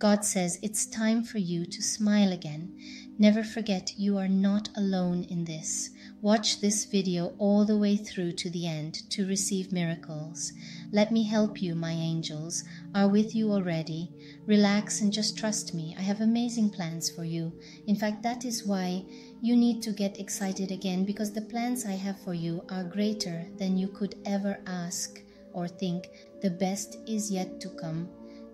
God says it's time for you to smile again. Never forget you are not alone in this. Watch this video all the way through to the end to receive miracles. Let me help you, my angels are with you already. Relax and just trust me. I have amazing plans for you. In fact, that is why you need to get excited again because the plans I have for you are greater than you could ever ask or think. The best is yet to come.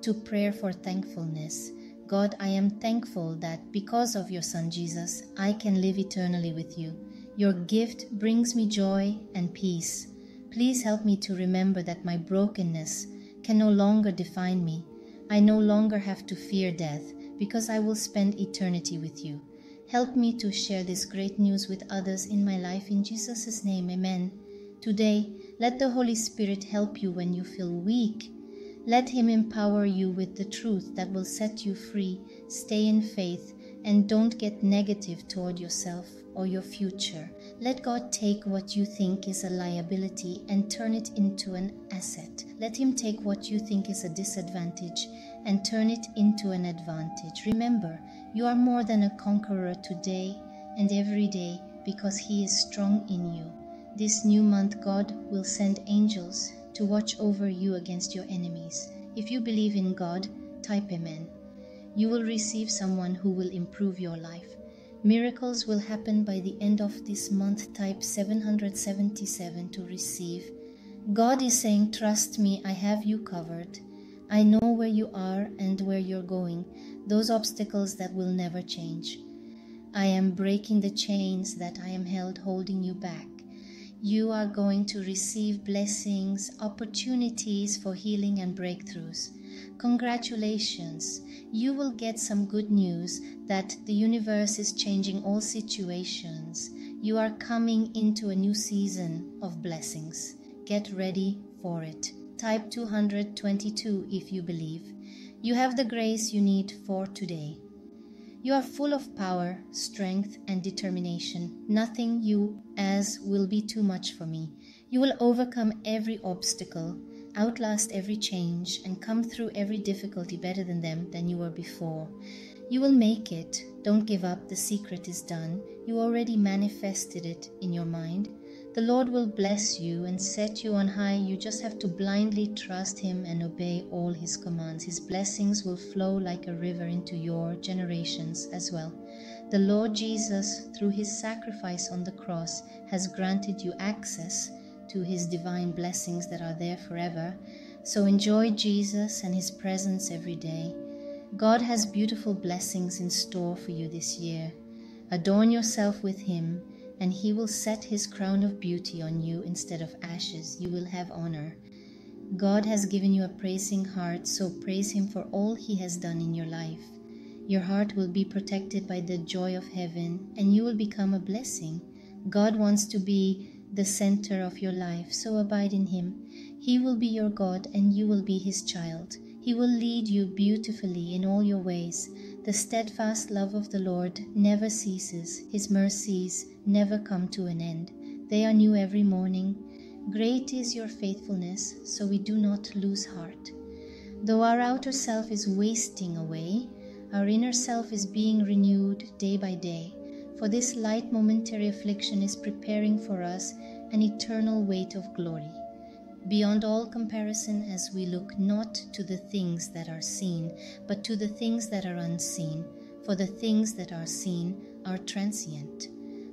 To prayer for thankfulness. God, I am thankful that because of your Son Jesus, I can live eternally with you. Your gift brings me joy and peace. Please help me to remember that my brokenness can no longer define me. I no longer have to fear death because I will spend eternity with you. Help me to share this great news with others in my life. In Jesus' name, amen. Today, let the Holy Spirit help you when you feel weak let Him empower you with the truth that will set you free. Stay in faith and don't get negative toward yourself or your future. Let God take what you think is a liability and turn it into an asset. Let Him take what you think is a disadvantage and turn it into an advantage. Remember, you are more than a conqueror today and every day because He is strong in you. This new month, God will send angels to watch over you against your enemies. If you believe in God, type Amen. You will receive someone who will improve your life. Miracles will happen by the end of this month. Type 777 to receive. God is saying, Trust me, I have you covered. I know where you are and where you're going, those obstacles that will never change. I am breaking the chains that I am held holding you back you are going to receive blessings, opportunities for healing and breakthroughs. Congratulations! You will get some good news that the universe is changing all situations. You are coming into a new season of blessings. Get ready for it. Type 222 if you believe. You have the grace you need for today. You are full of power, strength, and determination. Nothing you as will be too much for me. You will overcome every obstacle, outlast every change, and come through every difficulty better than them than you were before. You will make it. Don't give up. The secret is done. You already manifested it in your mind. The Lord will bless you and set you on high. You just have to blindly trust Him and obey all His commands. His blessings will flow like a river into your generations as well. The Lord Jesus, through His sacrifice on the cross, has granted you access to His divine blessings that are there forever. So enjoy Jesus and His presence every day. God has beautiful blessings in store for you this year. Adorn yourself with Him and he will set his crown of beauty on you instead of ashes. You will have honor. God has given you a praising heart, so praise him for all he has done in your life. Your heart will be protected by the joy of heaven, and you will become a blessing. God wants to be the center of your life, so abide in him. He will be your God, and you will be his child. He will lead you beautifully in all your ways. The steadfast love of the Lord never ceases, his mercies never come to an end. They are new every morning. Great is your faithfulness, so we do not lose heart. Though our outer self is wasting away, our inner self is being renewed day by day. For this light momentary affliction is preparing for us an eternal weight of glory beyond all comparison as we look not to the things that are seen, but to the things that are unseen. For the things that are seen are transient,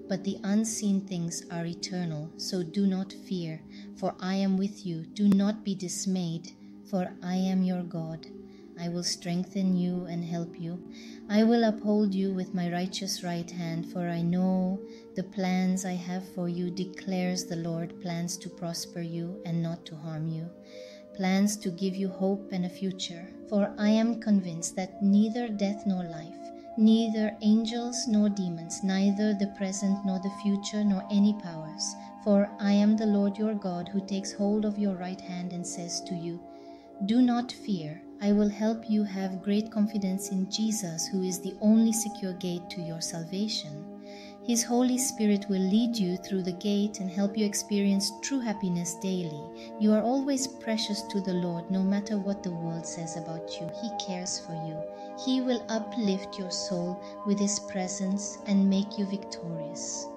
but the unseen things are eternal. So do not fear, for I am with you. Do not be dismayed, for I am your God. I will strengthen you and help you. I will uphold you with my righteous right hand, for I know the plans I have for you, declares the Lord plans to prosper you and not to harm you, plans to give you hope and a future. For I am convinced that neither death nor life, neither angels nor demons, neither the present nor the future, nor any powers. For I am the Lord your God who takes hold of your right hand and says to you, Do not fear. I will help you have great confidence in Jesus, who is the only secure gate to your salvation. His Holy Spirit will lead you through the gate and help you experience true happiness daily. You are always precious to the Lord, no matter what the world says about you. He cares for you. He will uplift your soul with His presence and make you victorious.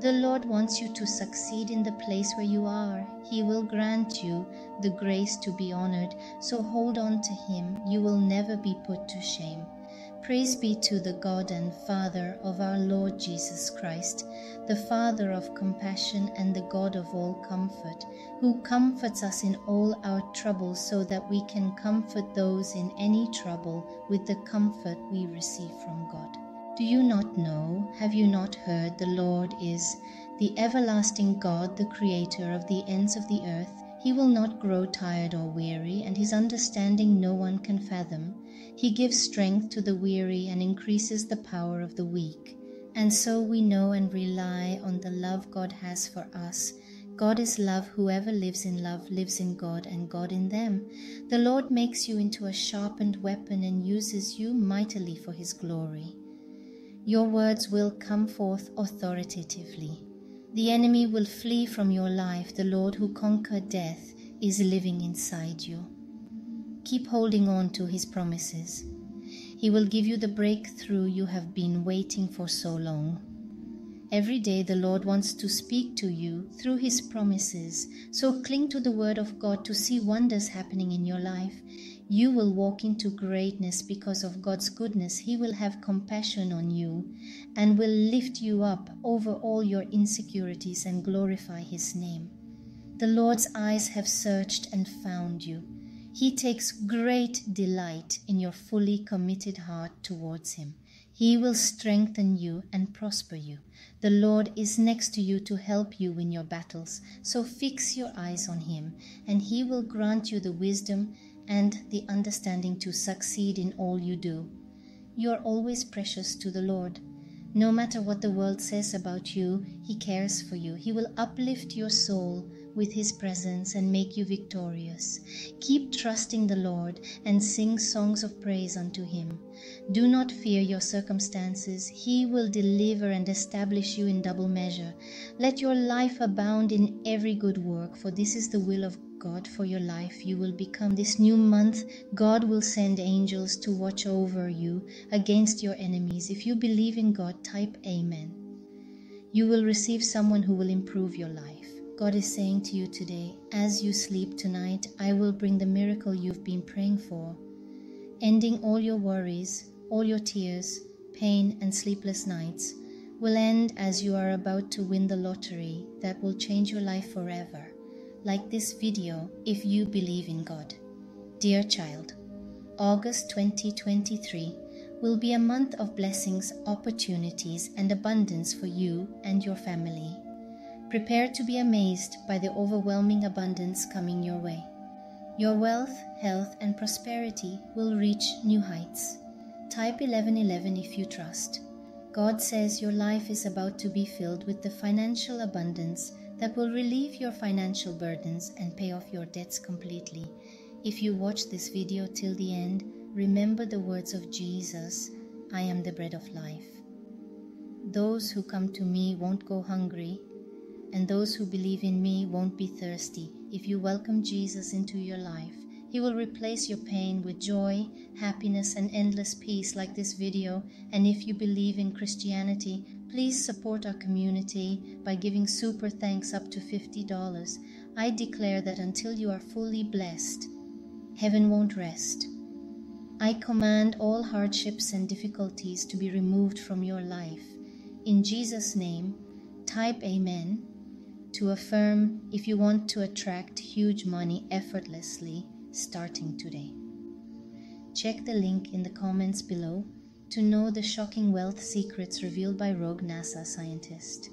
The Lord wants you to succeed in the place where you are. He will grant you the grace to be honored, so hold on to Him. You will never be put to shame. Praise be to the God and Father of our Lord Jesus Christ, the Father of compassion and the God of all comfort, who comforts us in all our troubles so that we can comfort those in any trouble with the comfort we receive from God. Do you not know, have you not heard, the Lord is the everlasting God, the Creator of the ends of the earth? He will not grow tired or weary, and his understanding no one can fathom. He gives strength to the weary and increases the power of the weak. And so we know and rely on the love God has for us. God is love. Whoever lives in love lives in God and God in them. The Lord makes you into a sharpened weapon and uses you mightily for his glory. Your words will come forth authoritatively. The enemy will flee from your life. The Lord who conquered death is living inside you. Keep holding on to his promises. He will give you the breakthrough you have been waiting for so long. Every day, the Lord wants to speak to you through His promises. So cling to the Word of God to see wonders happening in your life. You will walk into greatness because of God's goodness. He will have compassion on you and will lift you up over all your insecurities and glorify His name. The Lord's eyes have searched and found you. He takes great delight in your fully committed heart towards Him. He will strengthen you and prosper you. The Lord is next to you to help you in your battles. So fix your eyes on Him, and He will grant you the wisdom and the understanding to succeed in all you do. You are always precious to the Lord. No matter what the world says about you, He cares for you. He will uplift your soul with His presence and make you victorious. Keep trusting the Lord and sing songs of praise unto Him. Do not fear your circumstances. He will deliver and establish you in double measure. Let your life abound in every good work, for this is the will of God for your life. You will become this new month. God will send angels to watch over you against your enemies. If you believe in God, type Amen. You will receive someone who will improve your life. God is saying to you today, as you sleep tonight, I will bring the miracle you've been praying for, ending all your worries, all your tears, pain, and sleepless nights will end as you are about to win the lottery that will change your life forever, like this video if you believe in God. Dear child, August 2023 will be a month of blessings, opportunities, and abundance for you and your family. Prepare to be amazed by the overwhelming abundance coming your way. Your wealth, health, and prosperity will reach new heights. Type 1111 if you trust. God says your life is about to be filled with the financial abundance that will relieve your financial burdens and pay off your debts completely. If you watch this video till the end, remember the words of Jesus I am the bread of life. Those who come to me won't go hungry, and those who believe in me won't be thirsty. If you welcome Jesus into your life, He will replace your pain with joy, happiness, and endless peace, like this video. And if you believe in Christianity, please support our community by giving super thanks up to $50. I declare that until you are fully blessed, heaven won't rest. I command all hardships and difficulties to be removed from your life. In Jesus' name, type Amen to affirm if you want to attract huge money effortlessly starting today. Check the link in the comments below to know the shocking wealth secrets revealed by rogue NASA scientist.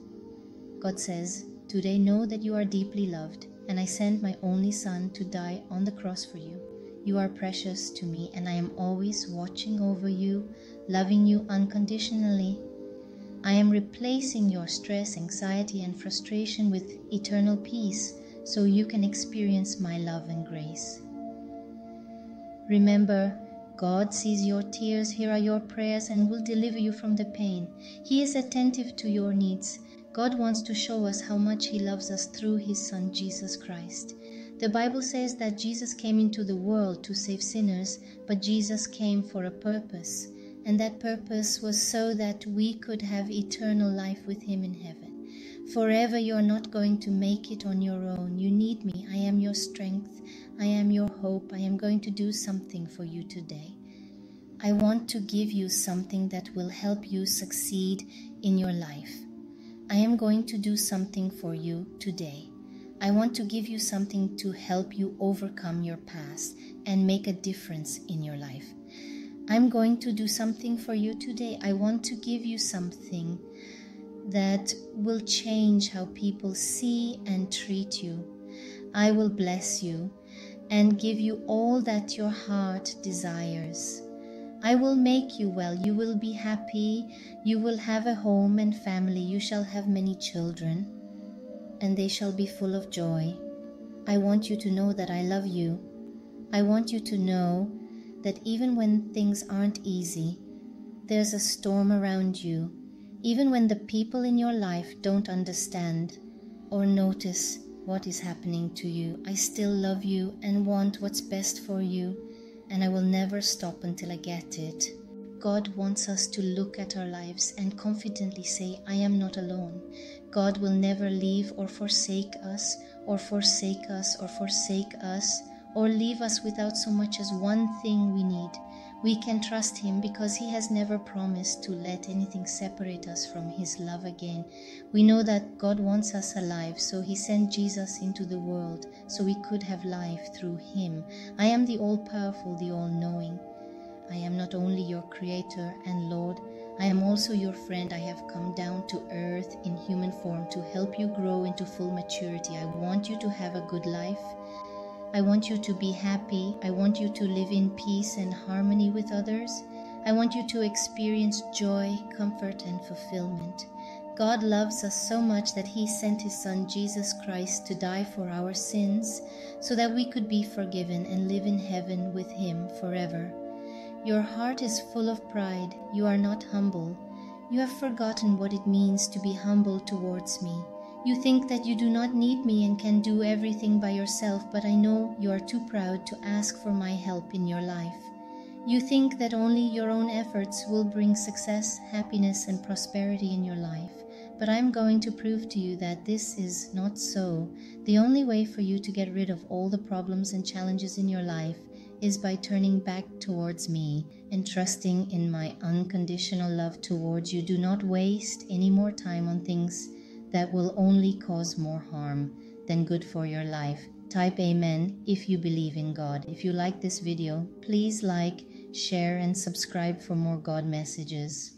God says, Today know that you are deeply loved, and I sent my only Son to die on the cross for you. You are precious to me, and I am always watching over you, loving you unconditionally I am replacing your stress, anxiety, and frustration with eternal peace so you can experience my love and grace. Remember, God sees your tears, here are your prayers, and will deliver you from the pain. He is attentive to your needs. God wants to show us how much He loves us through His Son Jesus Christ. The Bible says that Jesus came into the world to save sinners, but Jesus came for a purpose, and that purpose was so that we could have eternal life with Him in heaven. Forever, you are not going to make it on your own. You need me. I am your strength. I am your hope. I am going to do something for you today. I want to give you something that will help you succeed in your life. I am going to do something for you today. I want to give you something to help you overcome your past and make a difference in your life. I'm going to do something for you today. I want to give you something that will change how people see and treat you. I will bless you and give you all that your heart desires. I will make you well. You will be happy. You will have a home and family. You shall have many children, and they shall be full of joy. I want you to know that I love you. I want you to know that even when things aren't easy, there's a storm around you. Even when the people in your life don't understand or notice what is happening to you, I still love you and want what's best for you and I will never stop until I get it. God wants us to look at our lives and confidently say, I am not alone. God will never leave or forsake us, or forsake us, or forsake us, or leave us without so much as one thing we need. We can trust Him because He has never promised to let anything separate us from His love again. We know that God wants us alive, so He sent Jesus into the world so we could have life through Him. I am the all powerful, the all knowing. I am not only your Creator and Lord, I am also your friend. I have come down to earth in human form to help you grow into full maturity. I want you to have a good life. I want you to be happy. I want you to live in peace and harmony with others. I want you to experience joy, comfort, and fulfillment. God loves us so much that He sent His Son Jesus Christ to die for our sins so that we could be forgiven and live in heaven with Him forever. Your heart is full of pride. You are not humble. You have forgotten what it means to be humble towards me. You think that you do not need me and can do everything by yourself, but I know you are too proud to ask for my help in your life. You think that only your own efforts will bring success, happiness, and prosperity in your life. But I'm going to prove to you that this is not so. The only way for you to get rid of all the problems and challenges in your life is by turning back towards me and trusting in my unconditional love towards you. Do not waste any more time on things that will only cause more harm than good for your life. Type Amen if you believe in God. If you like this video, please like, share, and subscribe for more God messages.